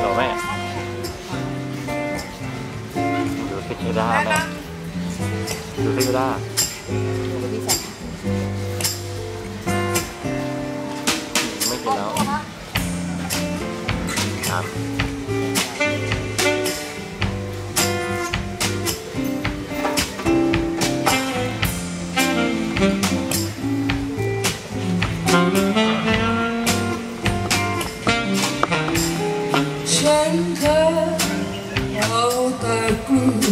หรอแม่อยู่พิชิตาแม่ดูซิชิตาไม่กินแล้วครับอืม แ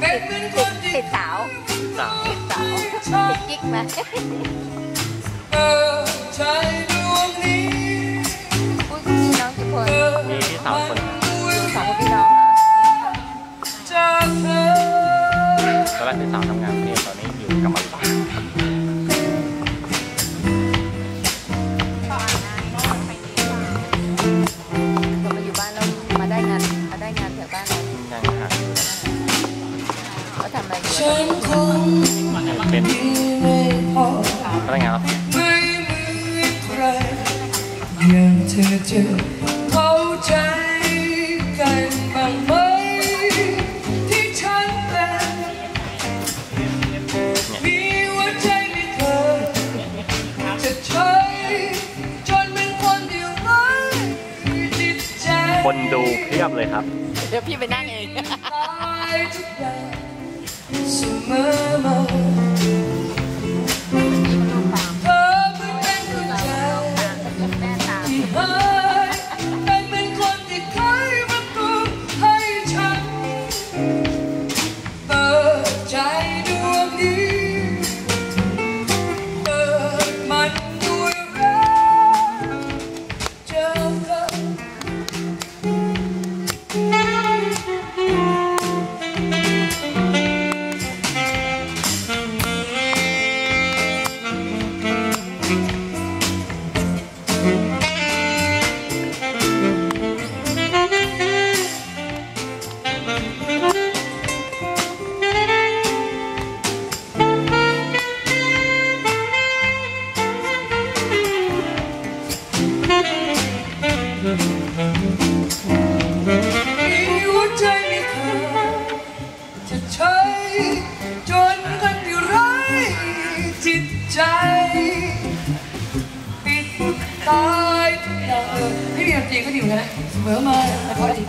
เป็นเหมือนคนที่ติดสาวสาวสาวติดกิ๊กไหมเออใจดวงนี้อุ้ยมีน้องทุกคนมีพี่สาวคนสาวพี่น้องจากเธอตอนแรกพี่สาวทำงานเนี่ยตอนนี้อยู่กับมา เขาทำอะไรอยู่ฉันคงเป็นดีไม่พอพนักงานออฟฟิศไม่มีใครอย่างเธอจะเข้าใจกันบ้างไหมที่ฉันเป็นมีหัวใจไม่เคยจะใช้จนเป็นคนเดียวไร้จิตใจคนดูเพียบเลยครับ เดี๋ยวพี่ไปนั่งเอง ตา ใจ ปิดตายทุกอย่างเออไม่มียนตรีก็ดีเหมือนกันนะเสมอมาแต่พอดี